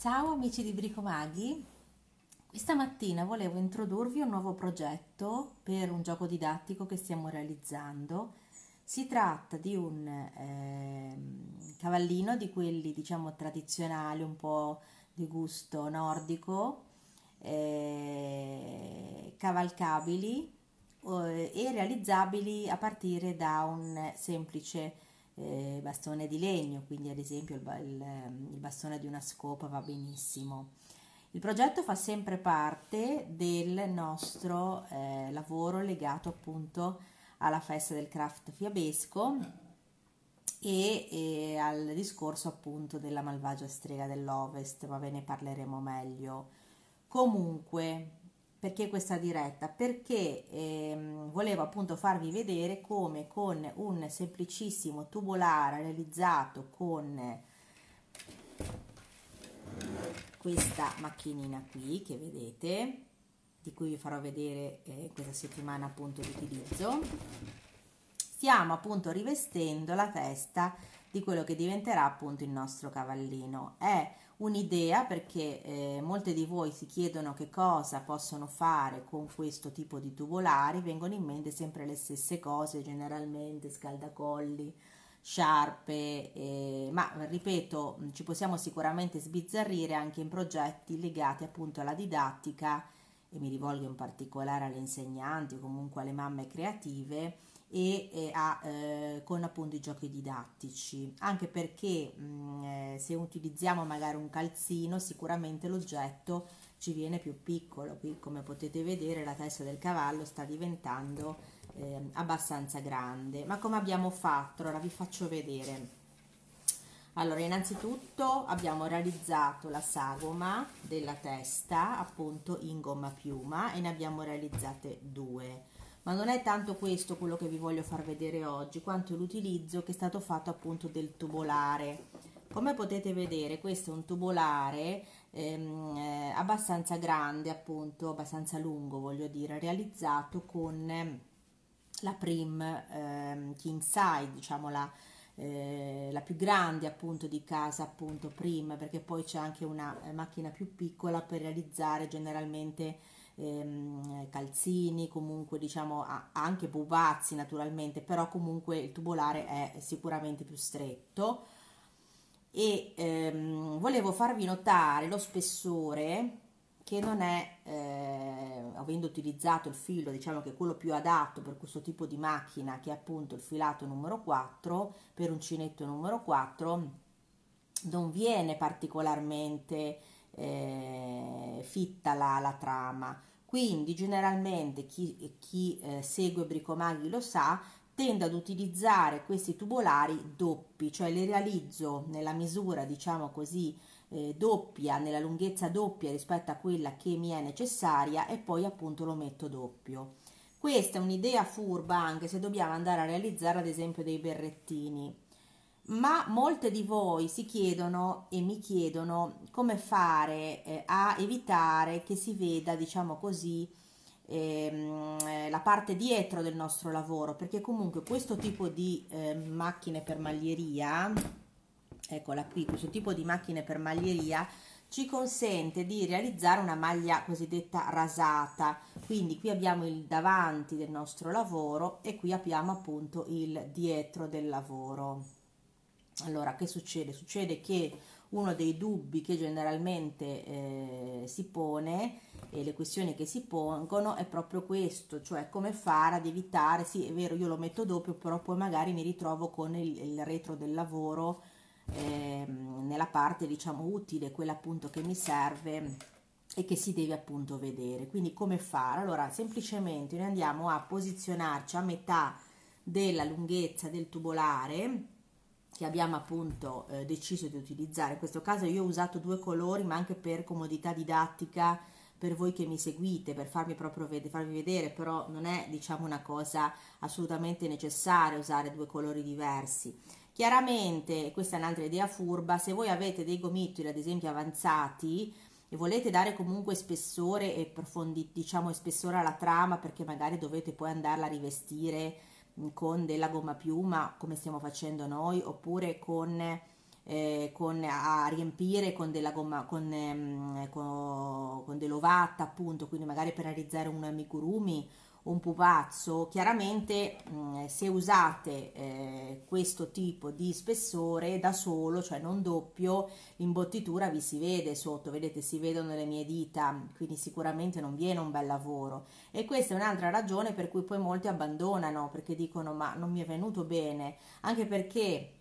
Ciao amici di Bricomaghi, questa mattina volevo introdurvi un nuovo progetto per un gioco didattico che stiamo realizzando. Si tratta di un eh, cavallino di quelli diciamo tradizionali, un po' di gusto nordico, eh, cavalcabili eh, e realizzabili a partire da un semplice eh, bastone di legno, quindi ad esempio il, il, il bastone di una scopa va benissimo. Il progetto fa sempre parte del nostro eh, lavoro legato appunto alla festa del craft fiabesco e, e, al discorso appunto della malvagia strega dell'Ovest, ma ve ne parleremo meglio. Comunque, perché questa diretta? Perché ehm, volevo appunto farvi vedere come con un semplicissimo tubolare realizzato con questa macchinina qui che vedete di cui vi farò vedere eh, questa settimana appunto l'utilizzo stiamo appunto rivestendo la testa di quello che diventerà appunto il nostro cavallino. È un'idea perché eh, molte di voi si chiedono che cosa possono fare con questo tipo di tubolari, vengono in mente sempre le stesse cose, generalmente scaldacolli, sciarpe, eh, ma ripeto, ci possiamo sicuramente sbizzarrire anche in progetti legati appunto alla didattica e mi rivolgo in particolare alle insegnanti o comunque alle mamme creative e, e a, eh, con appunto i giochi didattici, anche perché mh, mm, eh, se utilizziamo magari un calzino sicuramente l'oggetto ci viene più piccolo, qui come potete vedere la testa del cavallo sta diventando eh, abbastanza grande, ma come abbiamo fatto? Ora vi faccio vedere. Allora, innanzitutto abbiamo realizzato la sagoma della testa appunto in gomma piuma e ne abbiamo realizzate due ma non è tanto questo quello che vi voglio far vedere oggi quanto l'utilizzo che è stato fatto appunto del tubolare. Come potete vedere questo è un tubolare ehm, eh, abbastanza grande appunto abbastanza lungo voglio dire realizzato con la prim ehm, king side diciamo la, eh, la più grande appunto di casa appunto prim perché poi c'è anche una eh, macchina più piccola per realizzare generalmente ehm, calzini, comunque diciamo anche pupazzi naturalmente, però comunque il tubolare è sicuramente più stretto e ehm, volevo farvi notare lo spessore che non è, eh, avendo utilizzato il filo, diciamo che è quello più adatto per questo tipo di macchina, che è appunto il filato numero 4, per uncinetto numero 4, non viene particolarmente eh, fitta la, la trama. Quindi generalmente chi, chi eh, segue Bricomaghi lo sa, tende ad utilizzare questi tubolari doppi, cioè li realizzo nella misura, diciamo così, eh, doppia, nella lunghezza doppia rispetto a quella che mi è necessaria e poi appunto lo metto doppio. Questa è un'idea furba anche se dobbiamo andare a realizzare ad esempio dei berrettini ma molte di voi si chiedono e mi chiedono come fare eh, a evitare che si veda, diciamo così, ehm, la parte dietro del nostro lavoro, perché comunque questo tipo di eh, macchine per maglieria, eccola qui, questo tipo di macchine per maglieria ci consente di realizzare una maglia cosiddetta rasata. Quindi qui abbiamo il davanti del nostro lavoro e qui abbiamo appunto il dietro del lavoro allora, che succede? Succede che uno dei dubbi che generalmente eh, si pone e le questioni che si pongono è proprio questo, cioè come fare ad evitare, sì è vero io lo metto doppio, però poi magari mi ritrovo con il, il retro del lavoro eh, nella parte diciamo utile, quella appunto che mi serve e che si deve appunto vedere. Quindi come fare? Allora semplicemente noi andiamo a posizionarci a metà della lunghezza del tubolare che abbiamo appunto eh, deciso di utilizzare. In questo caso io ho usato due colori, ma anche per comodità didattica per voi che mi seguite, per farmi proprio ved- farvi vedere, però non è diciamo una cosa assolutamente necessaria usare due colori diversi. Chiaramente, questa è un'altra idea furba, se voi avete dei gomitoli ad esempio avanzati e volete dare comunque spessore e profondi, diciamo spessore alla trama perché magari dovete poi andarla a rivestire con della gomma piuma come stiamo facendo noi oppure con eh, con, a riempire con della gomma, con, ehm, con, con dell'ovata appunto, quindi magari per realizzare un amigurumi un pupazzo, chiaramente mm, se usate eh, questo tipo di spessore da solo, cioè non doppio, l'imbottitura vi si vede sotto, vedete si vedono le mie dita, quindi sicuramente non viene un bel lavoro. E questa è un'altra ragione per cui poi molti abbandonano perché dicono ma non mi è venuto bene, anche perché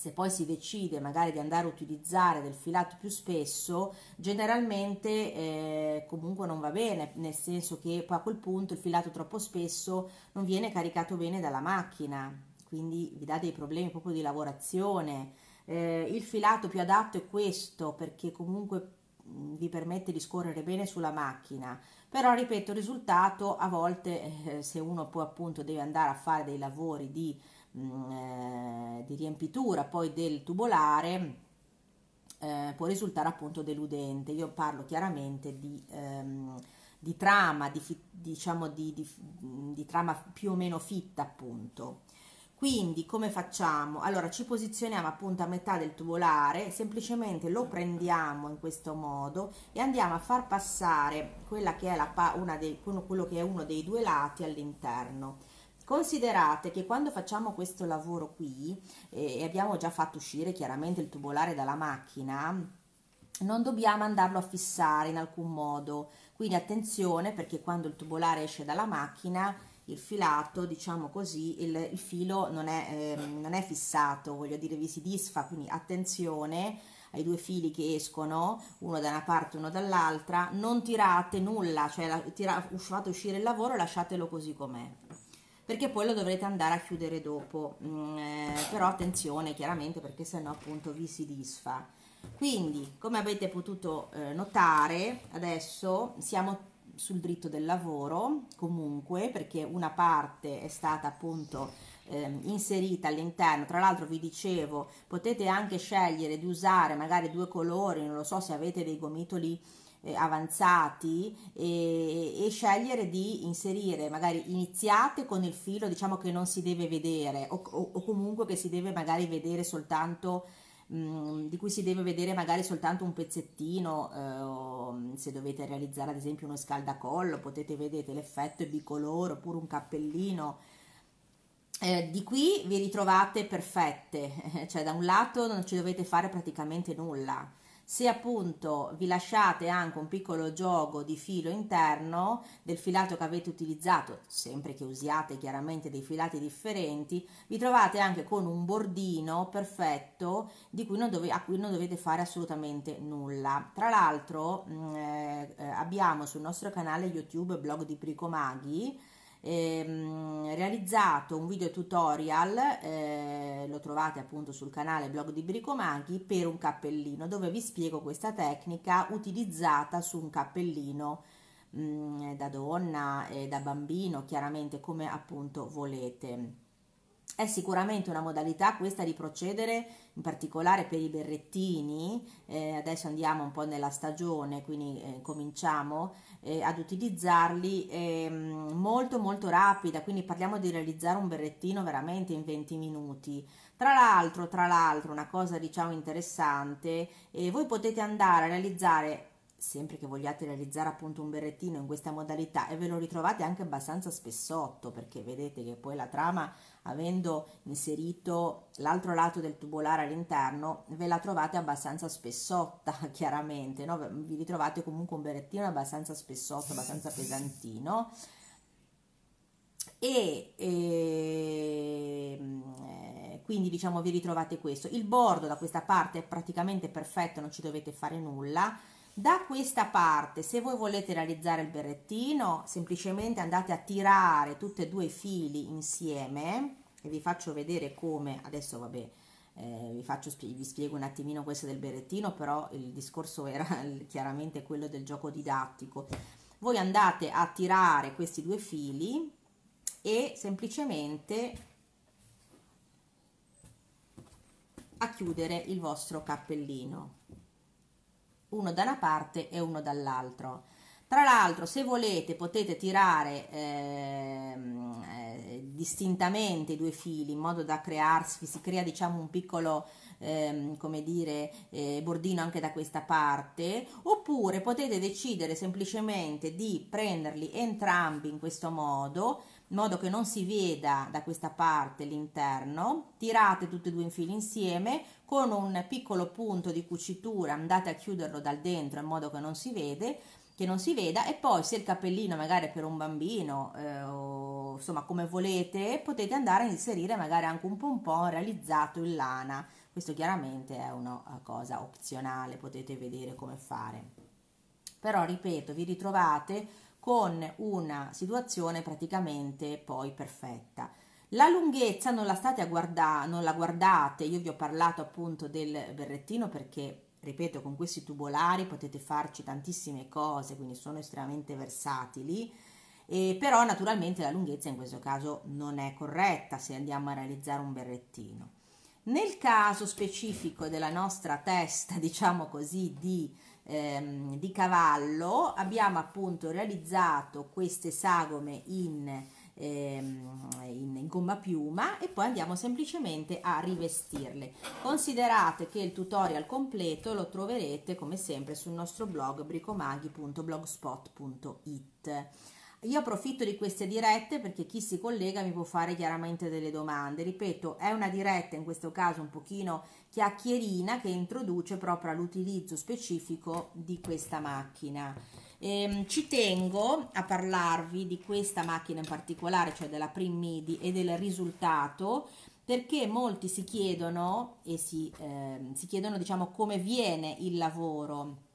se poi si decide magari di andare a utilizzare del filato più spesso, generalmente eh, comunque non va bene, nel senso che poi a quel punto il filato troppo spesso non viene caricato bene dalla macchina, quindi vi dà dei problemi proprio di lavorazione. Eh, il filato più adatto è questo perché comunque vi permette di scorrere bene sulla macchina però ripeto il risultato a volte eh, se uno poi appunto deve andare a fare dei lavori di Mm, eh, di riempitura poi del tubolare eh, può risultare appunto deludente. Io parlo chiaramente di, ehm, di trama, di, diciamo di, di, di trama più o meno fitta appunto. Quindi come facciamo? Allora ci posizioniamo appunto a metà del tubolare, semplicemente lo prendiamo in questo modo e andiamo a far passare quella che è la, una dei, quello che è uno dei due lati all'interno. Considerate che quando facciamo questo lavoro qui eh, e abbiamo già fatto uscire chiaramente il tubolare dalla macchina, non dobbiamo andarlo a fissare in alcun modo. Quindi attenzione perché quando il tubolare esce dalla macchina il filato, diciamo così, il, il filo non è, eh, non è fissato, voglio dire, vi si disfa, quindi attenzione ai due fili che escono, uno da una parte e uno dall'altra, non tirate nulla, cioè la, tira, fate uscire il lavoro e lasciatelo così com'è perché poi lo dovrete andare a chiudere dopo. Mm, eh, però attenzione chiaramente perché sennò appunto vi si disfa. Quindi come avete potuto eh, notare adesso siamo sul dritto del lavoro comunque perché una parte è stata appunto eh, inserita all'interno. Tra l'altro vi dicevo potete anche scegliere di usare magari due colori non lo so se avete dei gomitoli avanzati e, e, scegliere di inserire magari iniziate con il filo diciamo che non si deve vedere o, o, o comunque che si deve magari vedere soltanto mm, di cui si deve vedere magari soltanto un pezzettino eh, se dovete realizzare ad esempio uno scaldacollo potete vedere l'effetto è bicolore oppure un cappellino. Eh, di qui vi ritrovate perfette cioè da un lato non ci dovete fare praticamente nulla se appunto vi lasciate anche un piccolo gioco di filo interno del filato che avete utilizzato, sempre che usiate chiaramente dei filati differenti, vi trovate anche con un bordino perfetto cui dove, a cui non dovete fare assolutamente nulla. Tra l'altro mm, eh, eh, abbiamo sul nostro canale YouTube blog di Bricomaghi ehm, realizzato un video tutorial, eh, lo trovate appunto sul canale blog di Bricomaghi, per un cappellino dove vi spiego questa tecnica utilizzata su un cappellino mh, mm, da donna e da bambino, chiaramente come appunto volete. È sicuramente una modalità questa di procedere, in particolare per i berrettini, eh, adesso andiamo un po' nella stagione, quindi eh, cominciamo eh, ad utilizzarli ehm, molto molto rapida, quindi parliamo di realizzare un berrettino veramente in 20 minuti. Tra l'altro, tra l'altro, una cosa diciamo interessante, eh, voi potete andare a realizzare sempre che vogliate realizzare appunto un berrettino in questa modalità e ve lo ritrovate anche abbastanza spessotto perché vedete che poi la trama avendo inserito l'altro lato del tubolare all'interno ve la trovate abbastanza spessotta chiaramente no? vi ritrovate comunque un berrettino abbastanza spessotto abbastanza pesantino. E, e eh, quindi diciamo vi ritrovate questo. Il bordo da questa parte è praticamente perfetto non ci dovete fare nulla da questa parte se voi volete realizzare il berrettino semplicemente andate a tirare tutti e due i fili insieme e vi faccio vedere come adesso vabbè eh, vi, faccio, vi spiego un attimino questo del berrettino però il discorso era chiaramente quello del gioco didattico. Voi andate a tirare questi due fili e semplicemente a chiudere il vostro cappellino uno da una parte e uno dall'altro. Tra l'altro, se volete, potete tirare ehm, eh, distintamente i due fili in modo da crearsi, si crea diciamo un piccolo ehm, come dire, eh, bordino anche da questa parte, oppure potete decidere semplicemente di prenderli entrambi in questo modo, in modo che non si veda da questa parte l'interno, tirate tutti e due in fila insieme, con un piccolo punto di cucitura andate a chiuderlo dal dentro in modo che non si vede, che non si veda e poi se il cappellino magari è per un bambino eh, o insomma come volete potete andare a inserire magari anche un pompon realizzato in lana. Questo chiaramente è una cosa opzionale potete vedere come fare. Però ripeto vi ritrovate con una situazione praticamente poi perfetta. La lunghezza non la state a guardare non la guardate. Io vi ho parlato appunto del berrettino perché ripeto, con questi tubolari potete farci tantissime cose, quindi sono estremamente versatili, e però naturalmente la lunghezza in questo caso non è corretta se andiamo a realizzare un berrettino. Nel caso specifico della nostra testa, diciamo così, di, ehm, di cavallo, abbiamo appunto realizzato queste sagome in ehm, in, gomma piuma e poi andiamo semplicemente a rivestirle. Considerate che il tutorial completo lo troverete come sempre sul nostro blog bricomaghi.blogspot.it. Io approfitto di queste dirette perché chi si collega mi può fare chiaramente delle domande. Ripeto, è una diretta in questo caso un pochino chiacchierina che introduce proprio all'utilizzo specifico di questa macchina. Ehm, ci tengo a parlarvi di questa macchina in particolare, cioè della Prim MIDI e del risultato, perché molti si chiedono e si, eh, si chiedono diciamo come viene il lavoro.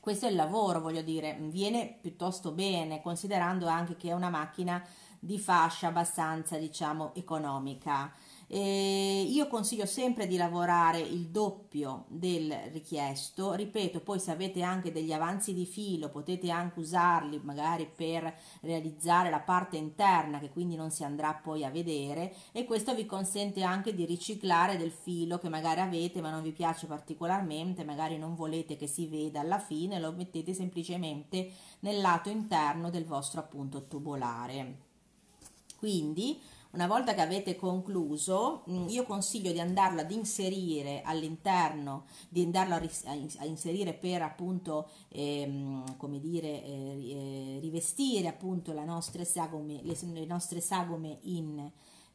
Questo è il lavoro, voglio dire, viene piuttosto bene, considerando anche che è una macchina di fascia abbastanza, diciamo, economica. Eh, io consiglio sempre di lavorare il doppio del richiesto, ripeto, poi se avete anche degli avanzi di filo potete anche usarli magari per realizzare la parte interna che quindi non si andrà poi a vedere e questo vi consente anche di riciclare del filo che magari avete ma non vi piace particolarmente, magari non volete che si veda alla fine, lo mettete semplicemente nel lato interno del vostro appunto tubolare. Quindi una volta che avete concluso, mm, io consiglio di andarlo ad inserire all'interno, di andarlo a, inserire per appunto, ehm, come dire, eh, rivestire appunto nostre sagome, le, le nostre sagome in,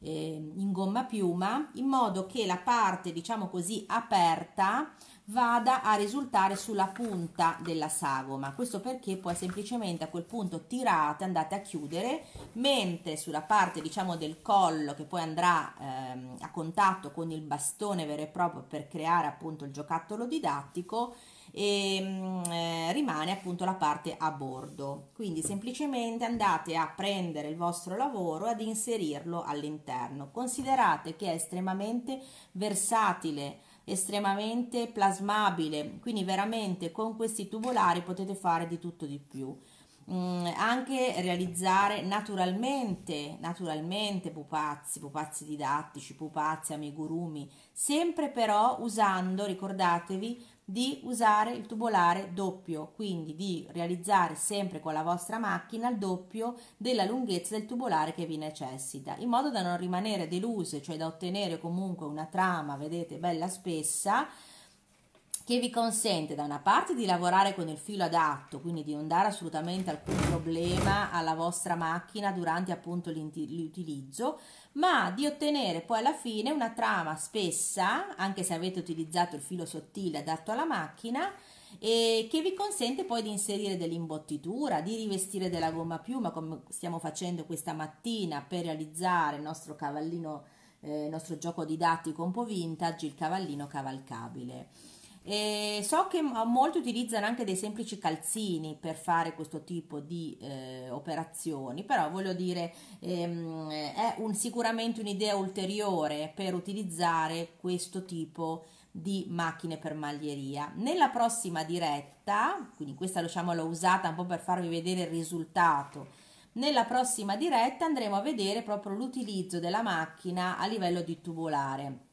eh, in gomma piuma, in modo che la parte, diciamo così, aperta vada a risultare sulla punta della sagoma. Questo perché poi semplicemente a quel punto tirate, andate a chiudere, mentre sulla parte diciamo del collo che poi andrà ehm, a contatto con il bastone vero e proprio per creare appunto il giocattolo didattico e ehm, eh, rimane appunto la parte a bordo. Quindi semplicemente andate a prendere il vostro lavoro e ad inserirlo all'interno. Considerate che è estremamente versatile estremamente plasmabile, quindi veramente con questi tubolari potete fare di tutto di più. Mm, anche realizzare naturalmente, naturalmente pupazzi, pupazzi didattici, pupazzi, amigurumi, sempre però usando, ricordatevi, di usare il tubolare doppio, quindi di realizzare sempre con la vostra macchina il doppio della lunghezza del tubolare che vi necessita, in modo da non rimanere deluse, cioè da ottenere comunque una trama, vedete, bella spessa, che vi consente da una parte di lavorare con il filo adatto, quindi di non dare assolutamente alcun problema alla vostra macchina durante appunto l'utilizzo, ma di ottenere poi alla fine una trama spessa, anche se avete utilizzato il filo sottile adatto alla macchina, e che vi consente poi di inserire dell'imbottitura, di rivestire della gomma piuma come stiamo facendo questa mattina per realizzare il nostro cavallino, eh, il nostro gioco didattico un po' vintage, il cavallino cavalcabile. E so che molti utilizzano anche dei semplici calzini per fare questo tipo di eh, operazioni, però voglio dire ehm, è un, sicuramente un'idea ulteriore per utilizzare questo tipo di macchine per maglieria. Nella prossima diretta, quindi questa diciamo l'ho usata un po' per farvi vedere il risultato, nella prossima diretta andremo a vedere proprio l'utilizzo della macchina a livello di tubolare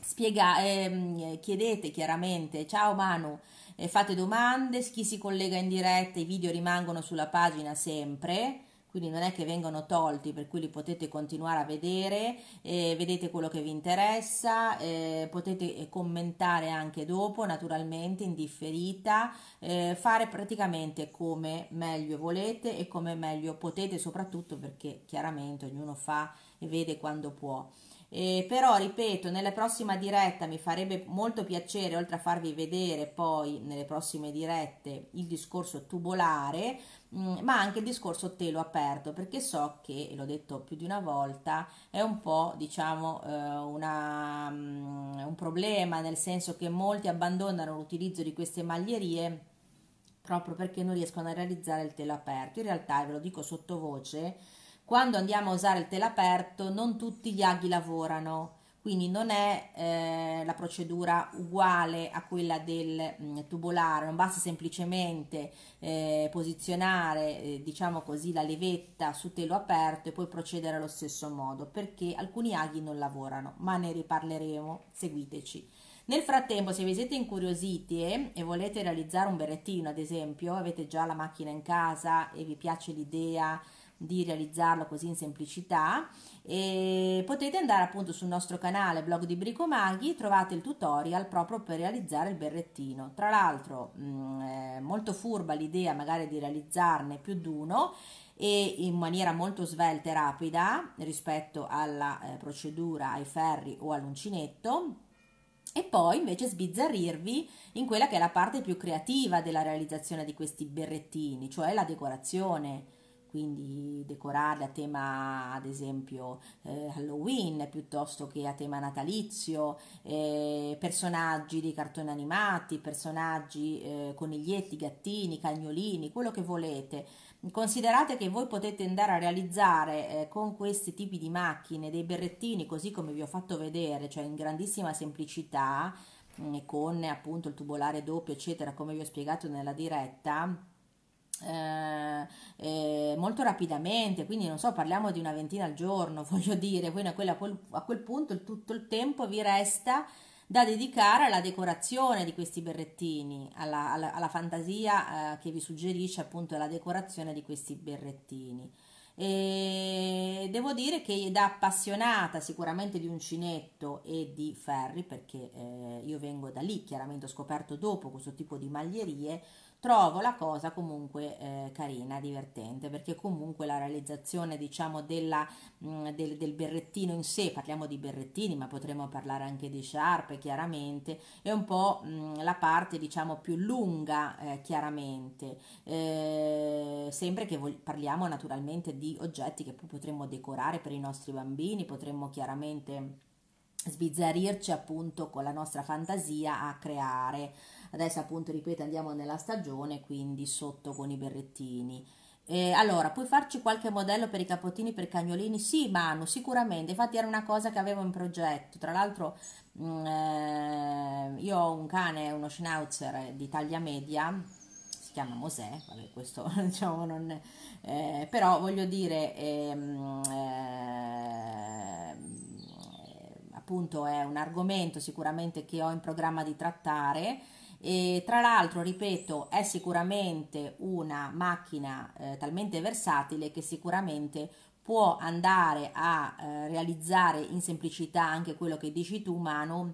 spiega, ehm, chiedete chiaramente, ciao Manu, eh, fate domande, chi si collega in diretta, i video rimangono sulla pagina sempre, quindi non è che vengono tolti per cui li potete continuare a vedere, eh, vedete quello che vi interessa, eh, potete eh, commentare anche dopo naturalmente in differita, eh, fare praticamente come meglio volete e come meglio potete soprattutto perché chiaramente ognuno fa e vede quando può. Eh, però ripeto, nella prossima diretta mi farebbe molto piacere, oltre a farvi vedere poi nelle prossime dirette il discorso tubolare, mh, mm, ma anche il discorso telo aperto, perché so che, l'ho detto più di una volta, è un po' diciamo eh, una, um, un problema, nel senso che molti abbandonano l'utilizzo di queste maglierie proprio perché non riescono a realizzare il telo aperto. In realtà, ve lo dico sottovoce, quando andiamo a usare il telo aperto non tutti gli aghi lavorano, quindi non è eh, la procedura uguale a quella del mh, mm, tubolare, non basta semplicemente eh, posizionare eh, diciamo così la levetta su telo aperto e poi procedere allo stesso modo perché alcuni aghi non lavorano, ma ne riparleremo, seguiteci. Nel frattempo, se vi siete incuriositi e, e volete realizzare un berrettino, ad esempio, avete già la macchina in casa e vi piace l'idea di realizzarlo così in semplicità. E potete andare appunto sul nostro canale blog di Bricomaghi trovate il tutorial proprio per realizzare il berrettino. Tra l'altro mm, molto furba l'idea magari di realizzarne più di uno e in maniera molto svelta e rapida rispetto alla eh, procedura ai ferri o all'uncinetto. E poi invece sbizzarrirvi in quella che è la parte più creativa della realizzazione di questi berrettini, cioè la decorazione quindi decorarli a tema ad esempio eh, Halloween piuttosto che a tema natalizio, eh, personaggi di cartoni animati, personaggi eh, coniglietti, gattini, cagnolini, quello che volete. Considerate che voi potete andare a realizzare eh, con questi tipi di macchine dei berrettini così come vi ho fatto vedere, cioè in grandissima semplicità, mm, con appunto il tubolare doppio, eccetera, come vi ho spiegato nella diretta eh, eh, molto rapidamente, quindi non so, parliamo di una ventina al giorno, voglio dire, poi a quel, a quel, a quel punto tutto il tempo vi resta da dedicare alla decorazione di questi berrettini, alla, alla, alla fantasia eh, che vi suggerisce appunto la decorazione di questi berrettini. E devo dire che da appassionata sicuramente di uncinetto e di ferri, perché eh, io vengo da lì, chiaramente ho scoperto dopo questo tipo di maglierie, trovo la cosa comunque eh, carina, divertente, perché comunque la realizzazione diciamo della, mh, del, del, berrettino in sé, parliamo di berrettini ma potremmo parlare anche di sciarpe chiaramente, è un po' mh, la parte diciamo più lunga eh, chiaramente, eh, sempre che parliamo naturalmente di oggetti che poi potremmo decorare per i nostri bambini, potremmo chiaramente sbizzarrirci appunto con la nostra fantasia a creare adesso appunto ripeto andiamo nella stagione quindi sotto con i berrettini eh, allora, puoi farci qualche modello per i capottini per cagnolini? Sì, Manu, sicuramente. Infatti era una cosa che avevo in progetto. Tra l'altro, mm, eh, io ho un cane, uno schnauzer di taglia media, si chiama Mosè, vabbè, questo diciamo non... Eh, però voglio dire, ehm, eh, appunto è un argomento sicuramente che ho in programma di trattare e tra l'altro, ripeto, è sicuramente una macchina eh, talmente versatile che sicuramente può andare a eh, realizzare in semplicità anche quello che dici tu, Manu,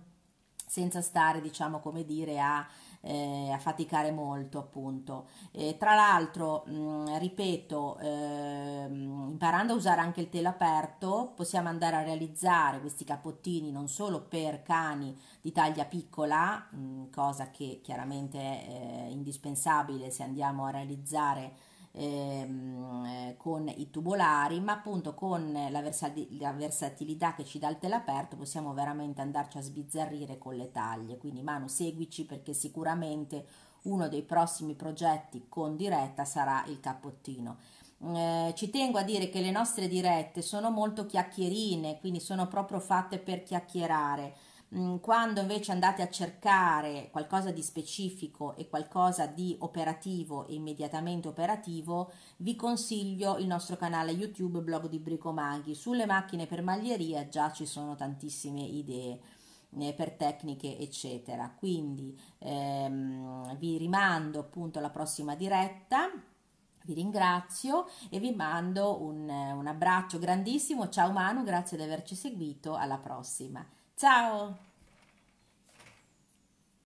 senza stare, diciamo, come dire, a eh, a faticare molto appunto. Eh, tra l'altro, mh, ripeto, eh, imparando a usare anche il telo aperto possiamo andare a realizzare questi cappottini non solo per cani di taglia piccola, mh, cosa che chiaramente è indispensabile se andiamo a realizzare ehm, eh, con i tubolari, ma appunto con la, versati- la, versatilità che ci dà il telaperto possiamo veramente andarci a sbizzarrire con le taglie. Quindi Manu, seguici perché sicuramente uno dei prossimi progetti con diretta sarà il cappottino. Eh, ci tengo a dire che le nostre dirette sono molto chiacchierine, quindi sono proprio fatte per chiacchierare Mm, quando invece andate a cercare qualcosa di specifico e qualcosa di operativo e immediatamente operativo, vi consiglio il nostro canale YouTube Blog di Bricomaghi. Sulle macchine per maglieria già ci sono tantissime idee eh, per tecniche eccetera. Quindi ehm, vi rimando appunto alla prossima diretta Vi ringrazio e vi mando un, un abbraccio grandissimo. Ciao Manu, grazie di averci seguito. Alla prossima. Ciao!